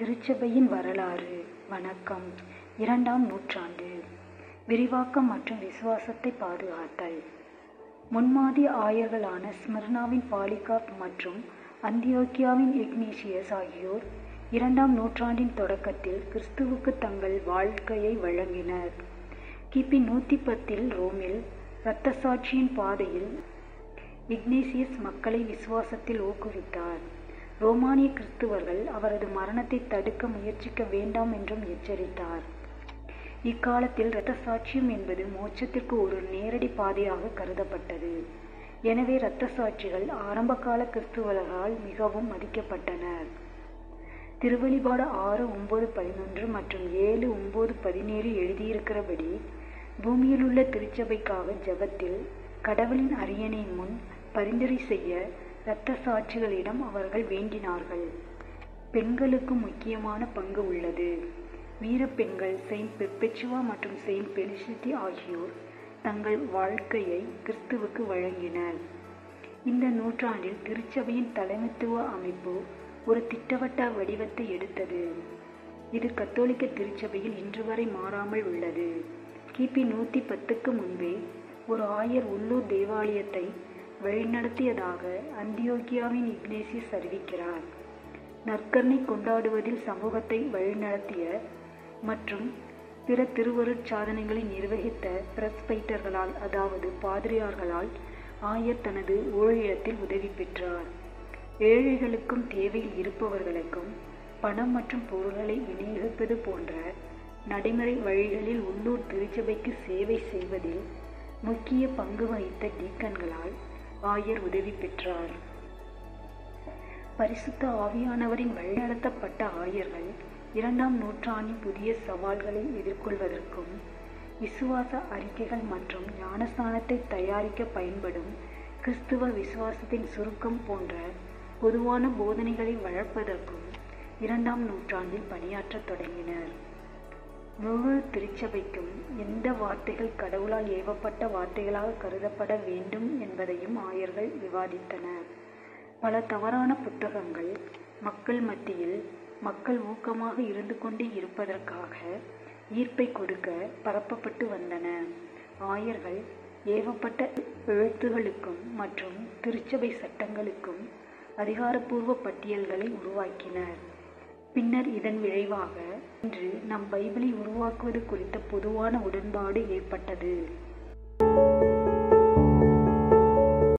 திருச்சபையின் வரலாறு. வணக்கம். இரண்டாம் நூற்றாண்டு. விரிவாக்கம் மற்றும் விசுவாசத்தை பாதுகாத்தல். முன்மாதி ஆயர்களான ஸ்மிர்னாவின் பாலிகாப் மற்றும் அந்தியோக்கியாவின் இக்னேஷியஸ் ஆகியோர் இரண்டாம் நூற்றாண்டின் தொடக்கத்தில் கிறிஸ்துவுக்கு தங்கள் வாழ்க்கையை வழங்கினர். கிபி நூற்றி பத்தில் ரோமில் இரத்த சாட்சியின் பாதையில் இக்னேசியஸ் மக்களை விசுவாசத்தில் ஊக்குவித்தார். ரோமானிய கிறிஸ்துவர்கள் அவரது மரணத்தை தடுக்க முயற்சிக்க வேண்டாம் என்றும் எச்சரித்தார். இக்காலத்தில் இரத்த சாட்சியம் என்பது மோட்சத்திற்கு ஒரு நேரடி பாதையாக கருதப்பட்டது. எனவே இரத்த சாட்சிகள் ஆரம்பகால கிறிஸ்துவர்களால் மிகவும் மதிக்கப்பட்டனர். திருவழிபாடு ஆறு ஒன்பது பதினொன்று மற்றும் ஏழு ஒன்பது பதினேழு எழுதியிருக்கிறபடி பூமியிலுள்ள திருச்சபைக்காக ஜபத்தில் கடவுளின் அரியணை முன் பரிந்துரை செய்ய இரத்த சாட்சிகளிடம் அவர்கள் வேண்டினார்கள். பெண்களுக்கு முக்கியமான பங்கு உள்ளது. வீரப்பெண்கள் செயின்ட் பெப்பெச்சுவா மற்றும் செயின்ட் பெலிசிட்டி ஆகியோர் தங்கள் வாழ்க்கையை கிறிஸ்துவுக்கு வழங்கினர். இந்த நூற்றாண்டில் திருச்சபையின் தலைமைத்துவ அமைப்பு ஒரு திட்டவட்ட வடிவத்தை எடுத்தது. இது கத்தோலிக்க திருச்சபையில் இன்று வரை மாறாமல் உள்ளது. கிபி நூற்றி பத்துக்கு முன்பே ஒரு ஆயர் உள்ளூர் தேவாலயத்தை வழிநடத்தியதாக அந்தியோக்கியாவின் இக்னேசியஸ் அறிவிக்கிறார். நற்கர்ணை கொண்டாடுவதில் சமூகத்தை வழிநடத்திய மற்றும் பிற திருவருட் சாதனைகளை நிர்வகித்த பிரஸ்பைட்டர்களால் அதாவது பாதிரியார்களால் ஆயர் தனது ஊழியத்தில் உதவி பெற்றார். ஏழைகளுக்கும் தேவையில் இருப்பவர்களுக்கும் பணம் மற்றும் பொருள்களை விநியோகிப்பது போன்ற நடைமுறை வழிகளில் உள்ளூர் திருச்சபைக்கு சேவை செய்வதில் முக்கிய பங்கு வகித்த டீக்கன்களால் ஆயர் உதவி பெற்றார். பரிசுத்த ஆவியானவரின் வழிநடத்தப்பட்ட ஆயர்கள் இரண்டாம் நூற்றாண்டின் புதிய சவால்களை எதிர்கொள்வதற்கும் விசுவாச அறிக்கைகள் மற்றும் ஞானஸ்தானத்தை தயாரிக்க பயன்படும் கிறிஸ்துவ விசுவாசத்தின் சுருக்கம் போன்ற பொதுவான போதனைகளை வளர்ப்பதற்கும் இரண்டாம் நூற்றாண்டில் பணியாற்றத் தொடங்கினர். முழு திருச்சபைக்கும் எந்த வார்த்தைகள் கடவுளால் ஏவப்பட்ட வார்த்தைகளாக கருதப்பட வேண்டும் என்பதையும் ஆயர்கள் விவாதித்தனர். பல தவறான புத்தகங்கள் மக்கள் மத்தியில் மக்கள் ஊக்கமாக இருந்து கொண்டே இருப்பதற்காக ஈர்ப்பை கொடுக்க பரப்பப்பட்டு வந்தன. ஆயர்கள் ஏவப்பட்ட எழுத்துகளுக்கும் மற்றும் திருச்சபை சட்டங்களுக்கும் அதிகாரப்பூர்வ பட்டியல்களை உருவாக்கினர். பின்னர் இதன் விளைவாக இன்று நம் பைபிளை உருவாக்குவது குறித்த பொதுவான உடன்பாடு ஏற்பட்டது.